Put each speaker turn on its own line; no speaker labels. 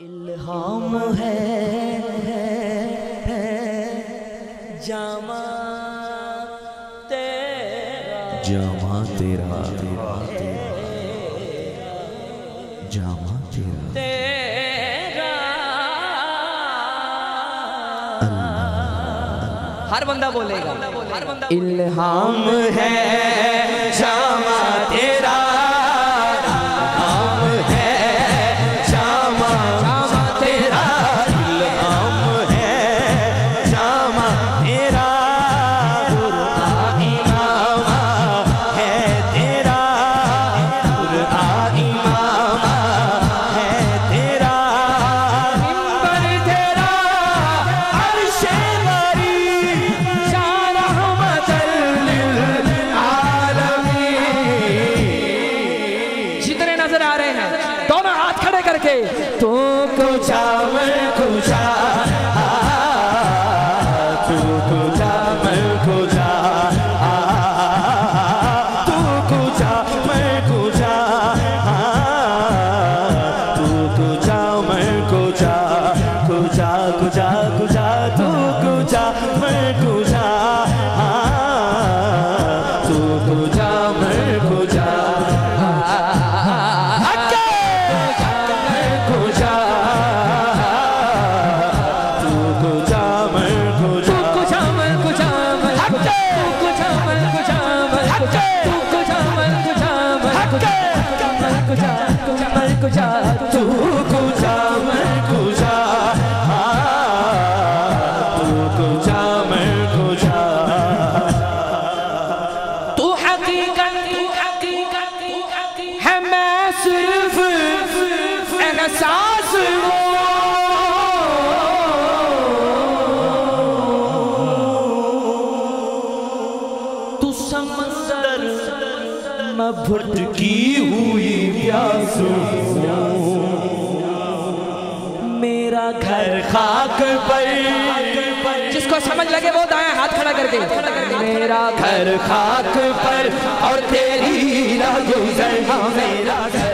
الہام ہے جامع تیرا
جامع تیرا جامع تیرا
تیرا ہر بندہ بولے گا۔ الہام ہے جامع تیرا دونوں ہاتھ کھڑے کر کے تو کچھا میں کچھا تو کچھا میں کچھا تو کچھا میں کچھا تو کچھا میں کچھا کچھا کچھا کچھا تو کچھا میں کچھا تو کچھا میں کچھا تو حقیقت ہے میں صرف احساس تو میں بھٹکی ہوئی پیاس میرا گھر خاک پر۔ جس کو سمجھ لگے وہ دائیں ہاتھ کھڑا کر کے میرا گھر خاک پر۔ اور تیری راہ گزر ہاں میرا گھر